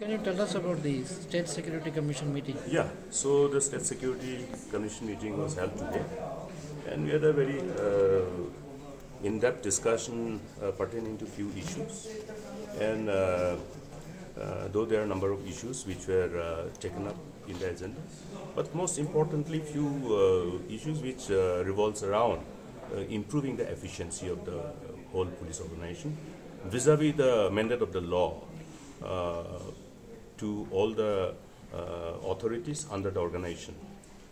Can you tell us about the State Security Commission meeting? Yeah, so the State Security Commission meeting was held today, and we had a very uh, in-depth discussion uh, pertaining to few issues. And uh, uh, though there are a number of issues which were uh, taken up in the agenda, but most importantly, few uh, issues which revolves around improving the efficiency of the whole police organization vis-a-vis the mandate of the law to all the uh, authorities under the organization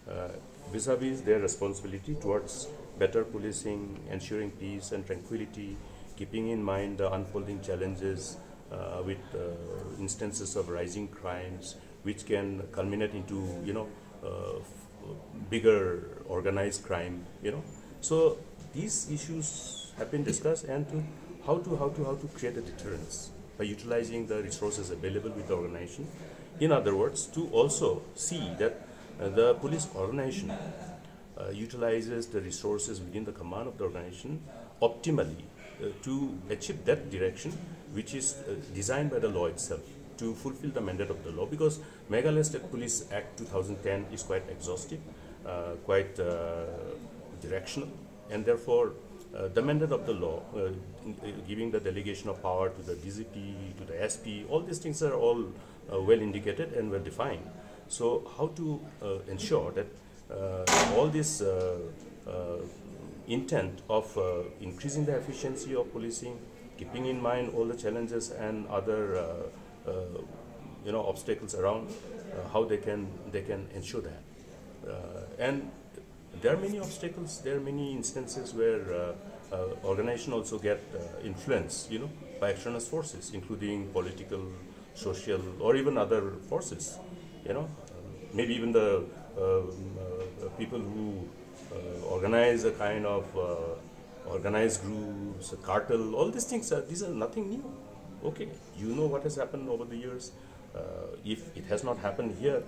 uh, vis-a-vis their responsibility towards better policing, ensuring peace and tranquility, keeping in mind the unfolding challenges uh, with uh, instances of rising crimes, which can culminate into you know uh, bigger organized crime. You know, so these issues have been discussed and to how to how to how to create a deterrence by utilizing the resources available with the organization. In other words, to also see that uh, the police organization uh, utilizes the resources within the command of the organization optimally uh, to achieve that direction which is uh, designed by the law itself to fulfill the mandate of the law because Meghalaya State Police Act 2010 is quite exhaustive, uh, quite uh, directional and therefore uh, the mandate of the law, uh, uh, giving the delegation of power to the DGP, to the SP, all these things are all uh, well indicated and well defined. So how to uh, ensure that uh, all this intent of increasing the efficiency of policing, keeping in mind all the challenges and other you know obstacles around, how they can they can ensure that. And there are many obstacles. There are many instances where uh, uh, organization also get uh, influenced, you know, by external forces, including political, social, or even other forces. You know, uh, maybe even the um, people who organize a kind of organized groups, cartel. All these things are these are nothing new. Okay, you know what has happened over the years. Uh, if it has not happened here,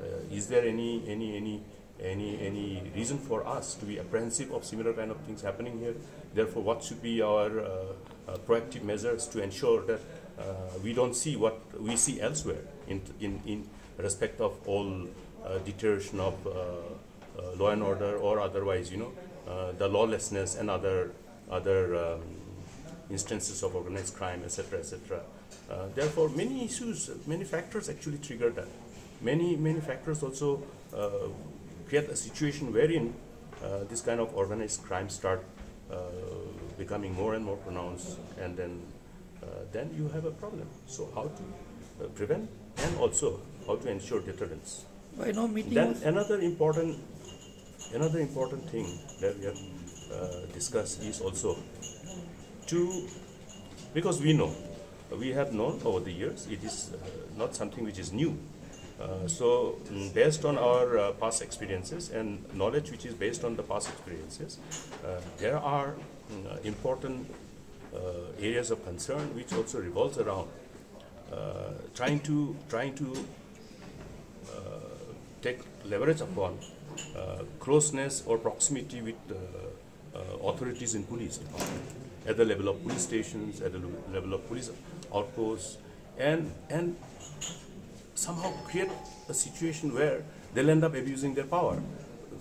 uh, is there any any any any any reason for us to be apprehensive of similar kind of things happening here? Therefore, what should be our uh, uh, proactive measures to ensure that uh, we don't see what we see elsewhere in in, in respect of all uh, deterioration of uh, uh, law and order or otherwise, you know, the lawlessness and other other um, instances of organized crime, etc., etc. Therefore, many issues, many factors actually trigger that. Many many factors also create a situation wherein uh, this kind of organized crime start uh, becoming more and more pronounced, and then uh, then you have a problem. So how to uh, prevent and also how to ensure deterrence. Why no meeting? Then another important, another important thing that we have uh, discussed is also to, because we know, we have known over the years, it is uh, not something which is new. Uh, so, mm, based on our uh, past experiences and knowledge which is based on the past experiences, uh, there are mm, uh, important uh, areas of concern which also revolves around trying to trying to take leverage upon closeness or proximity with authorities in police department at the level of police stations, at the level of police outposts, and and somehow create a situation where they'll end up abusing their power.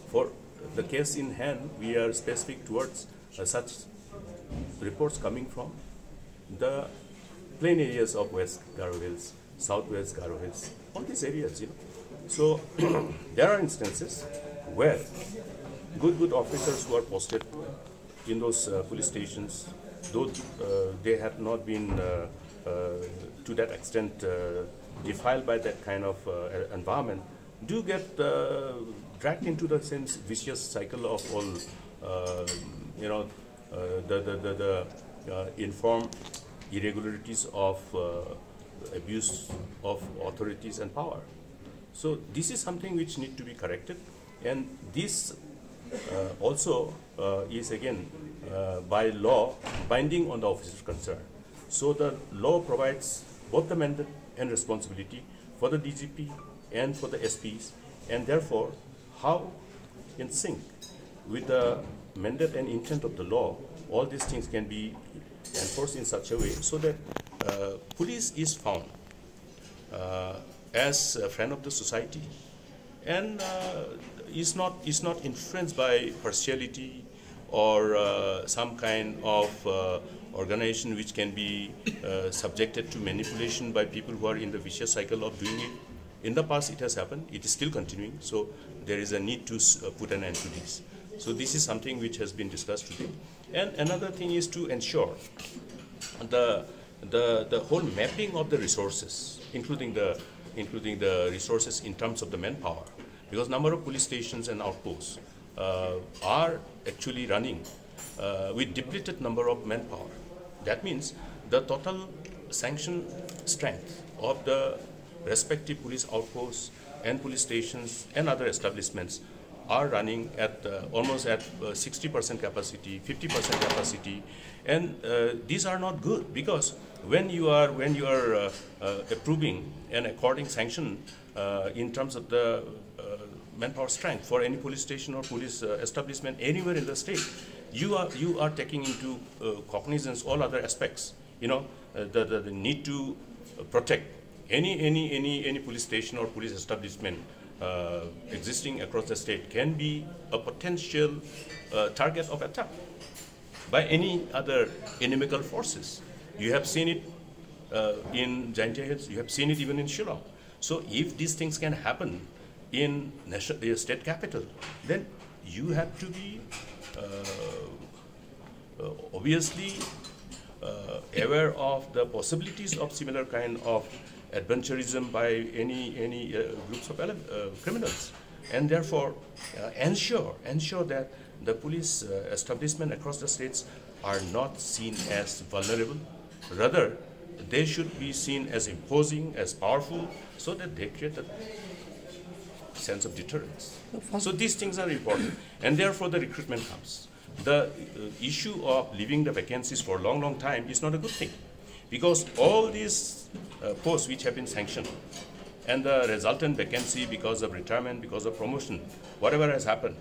For the case in hand, we are specific towards uh, such reports coming from the plain areas of West Garo Hills, Southwest Garo Hills, all these areas, you know. So there are instances where good, good officers who are posted in those uh, police stations, though uh, they have not been uh, uh, to that extent uh, defiled by that kind of uh, environment, do get uh, dragged into the same vicious cycle of all, you know, the the the, the informed irregularities of abuse of authorities and power. So this is something which need to be corrected, and this uh, also uh, is again uh, by law binding on the officers concerned. So the law provides both the mandate and responsibility for the DGP and for the SPs, and therefore how in sync with the mandate and intent of the law, all these things can be enforced in such a way so that uh, police is found uh, as a friend of the society and uh, is not is not influenced by partiality or uh, some kind of uh, organization which can be uh, subjected to manipulation by people who are in the vicious cycle of doing it. In the past, it has happened. It is still continuing. So there is a need to uh, put an end to this. So this is something which has been discussed today. And another thing is to ensure the the the whole mapping of the resources, including the including the resources in terms of the manpower, because number of police stations and outposts uh, are actually running uh, with depleted number of manpower. That means the total sanction strength of the respective police outposts and police stations and other establishments are running at uh, almost at 60% capacity, 50% capacity, and uh, these are not good because when you are when you are uh, uh, approving and according sanction uh, in terms of the uh, manpower strength for any police station or police establishment anywhere in the state, you are you are taking into cognizance all other aspects. You know the, the, the need to protect any any any any police station or police establishment uh, existing across the state can be a potential uh, target of attack by any other inimical forces. You have seen it uh, in Jaintia Hills, you have seen it even in Shillong. So if these things can happen in national, uh, state capital, then you have to be uh, uh, obviously aware of the possibilities of similar kind of adventurism by any, any uh, groups of uh, criminals. And therefore, uh, ensure, ensure that the police establishment across the states are not seen as vulnerable. Rather, they should be seen as imposing, as powerful, so that they create a sense of deterrence. So these things are important, and therefore the recruitment comes. The uh, issue of leaving the vacancies for a long, long time is not a good thing, because all these uh, posts which have been sanctioned and the resultant vacancy because of retirement, because of promotion, whatever has happened.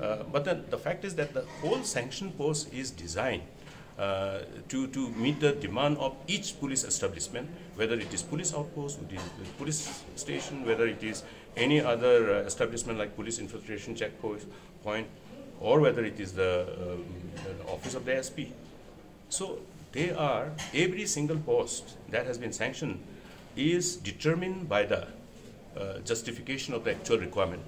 Uh, but then the fact is that the whole sanction post is designed uh, to, to meet the demand of each police establishment, whether it is police outpost, it is police station, whether it is any other uh, establishment like police infiltration checkpoint, point, or whether it is the, um, the office of the SP. So they are, every single post that has been sanctioned is determined by the uh, justification of the actual requirement.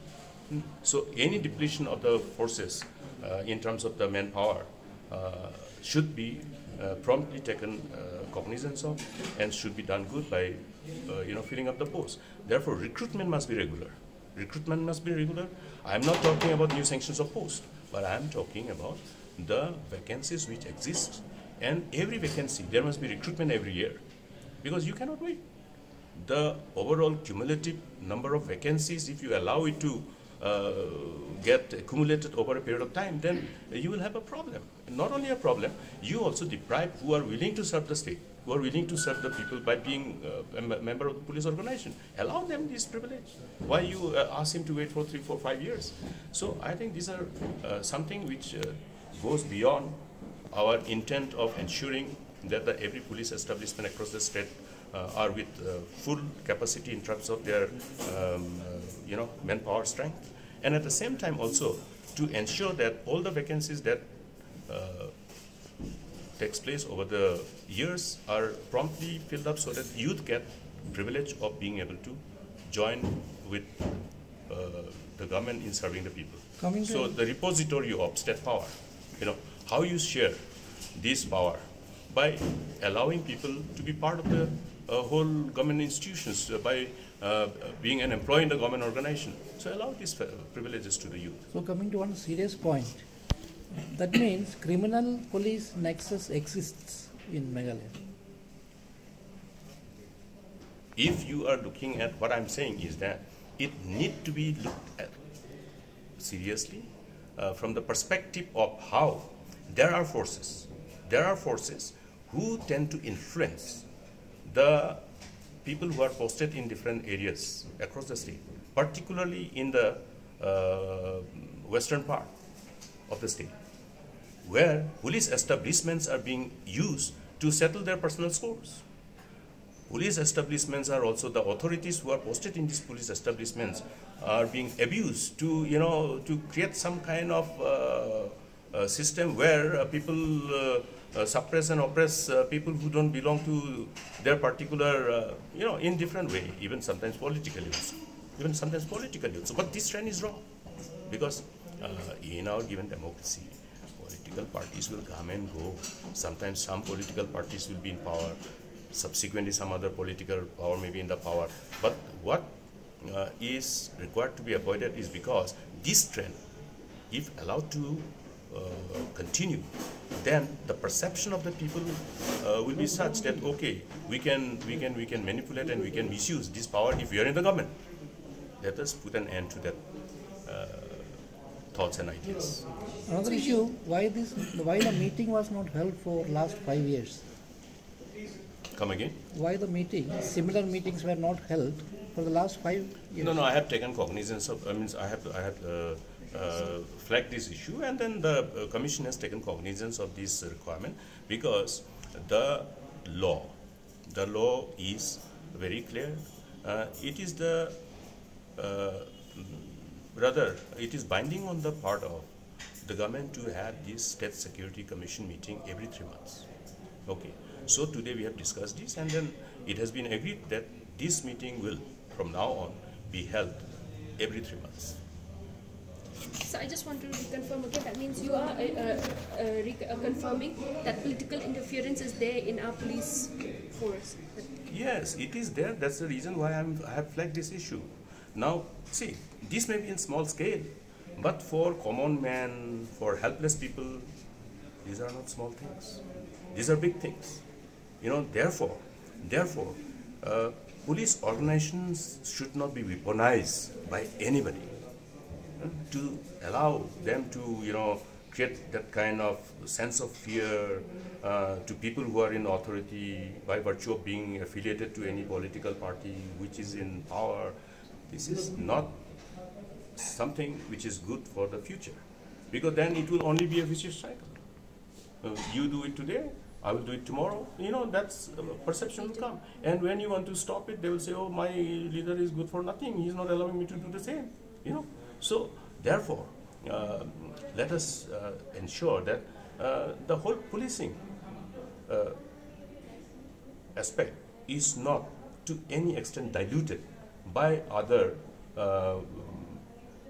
So any depletion of the forces uh, in terms of the manpower uh, should be uh, promptly taken uh, cognizance of and should be done good by uh, you know filling up the posts. Therefore, recruitment must be regular. Recruitment must be regular. I'm not talking about new sanctions of posts, but I'm talking about the vacancies which exist and every vacancy, there must be recruitment every year because you cannot wait. The overall cumulative number of vacancies, if you allow it to uh, get accumulated over a period of time, then you will have a problem. Not only a problem, you also deprive who are willing to serve the state, who are willing to serve the people by being uh, a member of the police organization. Allow them this privilege. Why you uh, ask him to wait for three, four, five years? So I think these are uh, something which uh, goes beyond our intent of ensuring that the, every police establishment across the state uh, are with uh, full capacity in terms of their um, you know manpower strength and at the same time also to ensure that all the vacancies that takes place over the years are promptly filled up so that youth get privilege of being able to join with uh, the government in serving the people. Coming so the repository of state power, you know, how you share this power by allowing people to be part of the uh, whole government institutions uh, by uh, being an employee in the government organization. So allow these privileges to the youth. So coming to one serious point, that means criminal police nexus exists in Meghalaya. If you are looking at what I'm saying is that it need to be looked at seriously uh, from the perspective of how there are forces, there are forces who tend to influence the people who are posted in different areas across the state, particularly in the uh, western part of the state, where police establishments are being used to settle their personal scores. police establishments are also the authorities who are posted in these police establishments are being abused to you know to create some kind of uh, uh, system where uh, people uh, uh, suppress and oppress uh, people who don't belong to their particular you know in different way even sometimes politically also even sometimes politically also but this trend is wrong because in our given democracy political parties will come and go. Sometimes some political parties will be in power. Subsequently some other political power may be in the power. But what uh, is required to be avoided is because this trend if allowed to uh, continue then the perception of the people uh, will be such that okay we can we can we can manipulate and we can misuse this power if we are in the government. Let us put an end to that thoughts and ideas Another issue, why this, why the meeting was not held for last five years? come again Why the meeting, similar meetings were not held for the last five years? No, no, I have taken cognizance of, I mean, I have, I have uh, uh, flagged this issue and then the uh, commission has taken cognizance of this requirement because the law, the law is very clear. Uh, it is the, uh, rather, it is binding on the part of the government to have this state security commission meeting every three months. Okay, so today we have discussed this and then it has been agreed that this meeting will, from now on, be held every three months. So I just want to reconfirm again, that means you are uh, uh, uh, uh, confirming that political interference is there in our police force. Yes, it is there. That's the reason why I'm, I have flagged this issue. Now, see, this may be in small scale, but for common man, for helpless people, these are not small things. These are big things. You know, therefore, therefore, uh, police organizations should not be weaponized by anybody to allow them to, you know, create that kind of sense of fear uh, to people who are in authority by virtue of being affiliated to any political party which is in power. This is not something which is good for the future because then it will only be a vicious cycle. Uh, you do it today, I will do it tomorrow. You know, that's uh, perception will come. And when you want to stop it, they will say, oh, my leader is good for nothing. He's not allowing me to do the same. You know, so therefore, uh, let us uh, ensure that uh, the whole policing uh, aspect is not to any extent diluted by other uh,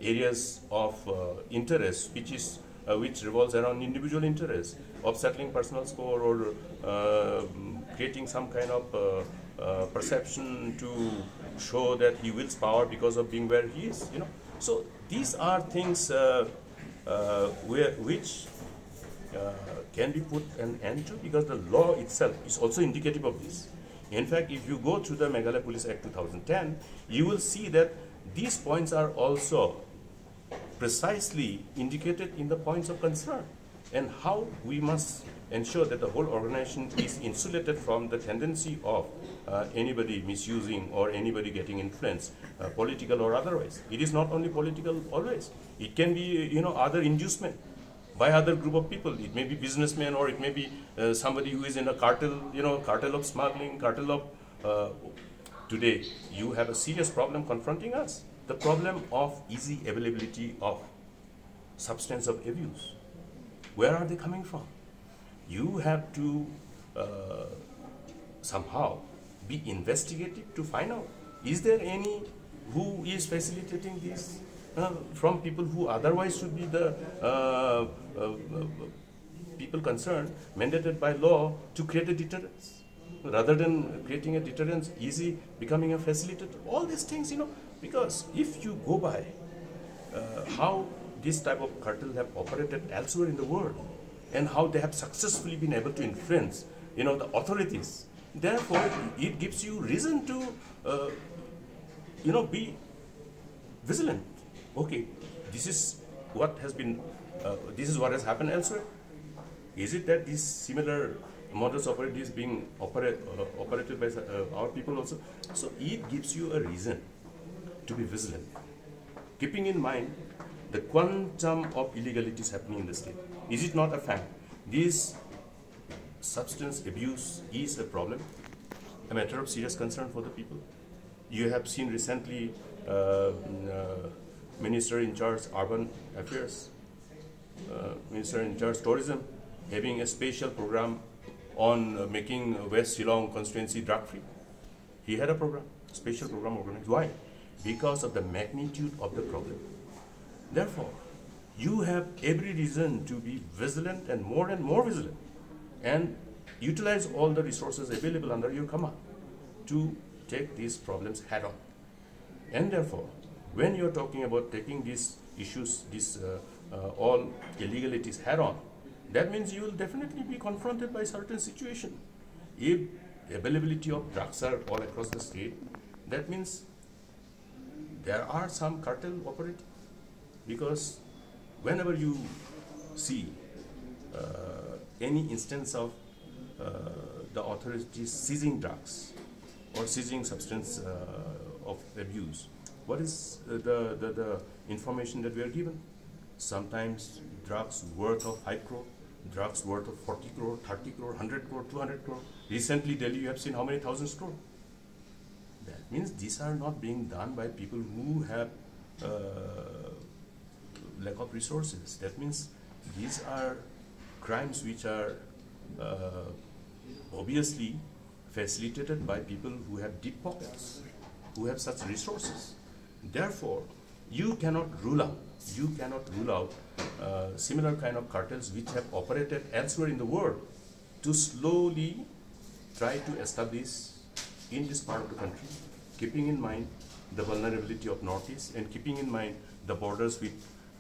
areas of uh, interest, which is uh, which revolves around individual interest of settling personal score or creating some kind of uh, perception to show that he wields power because of being where he is. You know, so these are things uh, uh, where which can be put an end to because the law itself is also indicative of this. In fact, if you go through the Meghalaya Police Act 2010, you will see that these points are also precisely indicated in the points of concern and how we must ensure that the whole organization is insulated from the tendency of uh, anybody misusing or anybody getting influence, uh, political or otherwise. It is not only political always. It can be, you know, other inducement by other group of people. It may be businessmen or it may be uh, somebody who is in a cartel, you know, cartel of smuggling, cartel of. Uh, today, you have a serious problem confronting us. The problem of easy availability of substance of abuse. Where are they coming from? You have to uh, somehow be investigated to find out is there any who is facilitating this from people who otherwise should be the uh, uh, uh, people concerned mandated by law to create a deterrence. Rather than creating a deterrence easy becoming a facilitator. All these things you know because if you go by uh, how this type of cartel have operated elsewhere in the world and how they have successfully been able to influence you know the authorities therefore it gives you reason to uh, you know be vigilant okay this is what has been uh, this is what has happened elsewhere. Is it that these similar modus operandi is being operate, uh, operated by uh, our people also? So it gives you a reason to be vigilant. Keeping in mind the quantum of illegalities happening in the state. Is it not a fact? This substance abuse is a problem a matter of serious concern for the people. You have seen recently uh, uh, Minister in charge Urban Affairs, uh, Minister in charge Tourism, having a special program on uh, making West Shillong constituency drug free. He had a program, special program organized. Why? Because of the magnitude of the problem. Therefore, you have every reason to be vigilant and more and more vigilant and utilize all the resources available under your command to take these problems head on. And therefore, when you're talking about taking these issues, these uh, uh, all illegalities head on, that means you will definitely be confronted by certain situation. If availability of drugs are all across the state, that means there are some cartel operating because whenever you see uh, any instance of uh, the authorities seizing drugs or seizing substance uh, of abuse, what is uh, the, the, the information that we are given? Sometimes drugs worth of 5 crore, drugs worth of 40 crore, 30 crore, 100 crore, 200 crore. Recently, Delhi, you have seen how many thousands crore. That means these are not being done by people who have uh, lack of resources. That means these are crimes which are uh, obviously facilitated by people who have deep pockets, who have such resources. Therefore, you cannot rule out, you cannot rule out uh, similar kind of cartels which have operated elsewhere in the world to slowly try to establish in this part of the country, keeping in mind the vulnerability of Northeast and keeping in mind the borders with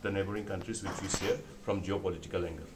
the neighboring countries which we share from geopolitical angle.